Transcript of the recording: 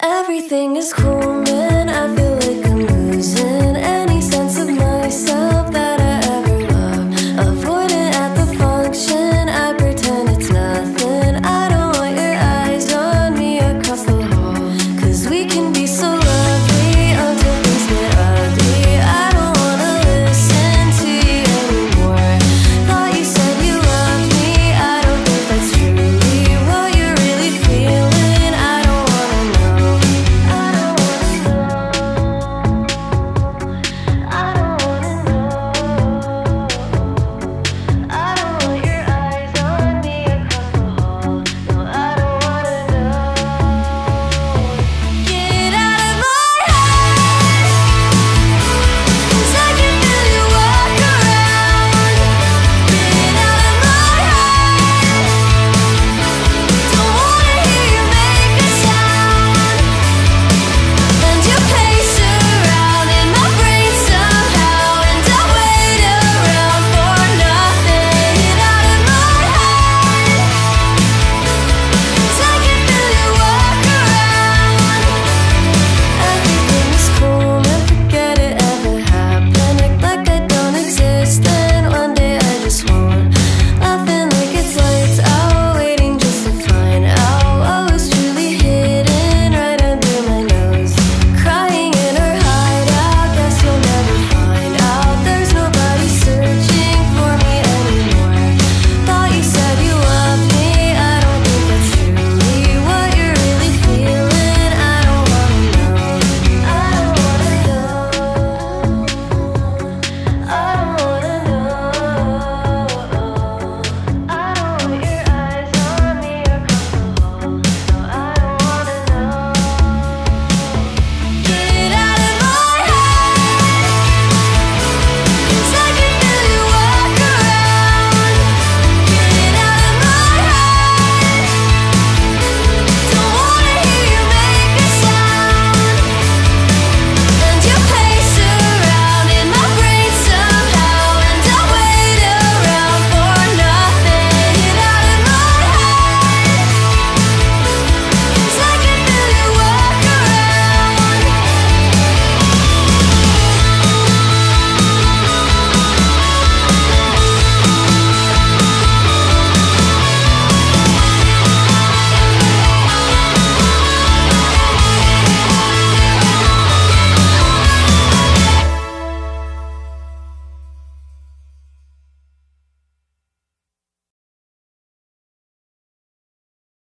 Everything is cool, man.